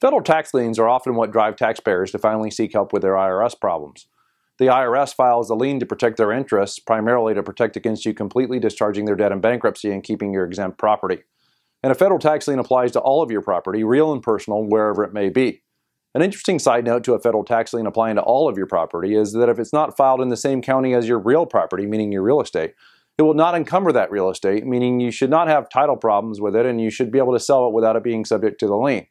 Federal tax liens are often what drive taxpayers to finally seek help with their IRS problems. The IRS files a lien to protect their interests, primarily to protect against you completely discharging their debt in bankruptcy and keeping your exempt property. And a federal tax lien applies to all of your property, real and personal, wherever it may be. An interesting side note to a federal tax lien applying to all of your property is that if it's not filed in the same county as your real property, meaning your real estate, it will not encumber that real estate, meaning you should not have title problems with it and you should be able to sell it without it being subject to the lien.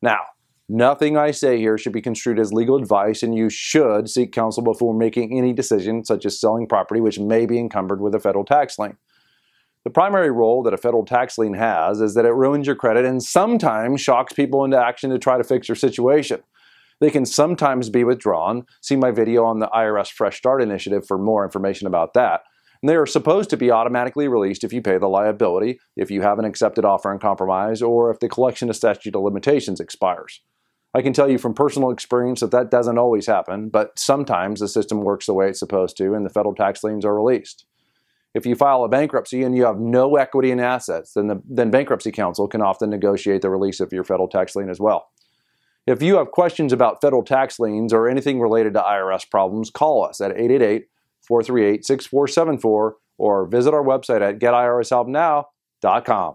Now, nothing I say here should be construed as legal advice, and you should seek counsel before making any decision, such as selling property which may be encumbered with a federal tax lien. The primary role that a federal tax lien has is that it ruins your credit and sometimes shocks people into action to try to fix your situation. They can sometimes be withdrawn. See my video on the IRS Fresh Start Initiative for more information about that. And they are supposed to be automatically released if you pay the liability, if you have an accepted offer and compromise, or if the collection of statute of limitations expires. I can tell you from personal experience that that doesn't always happen, but sometimes the system works the way it's supposed to and the federal tax liens are released. If you file a bankruptcy and you have no equity in assets, then, the, then bankruptcy counsel can often negotiate the release of your federal tax lien as well. If you have questions about federal tax liens or anything related to IRS problems, call us at 888 438 6474 or visit our website at getirshelpnow.com.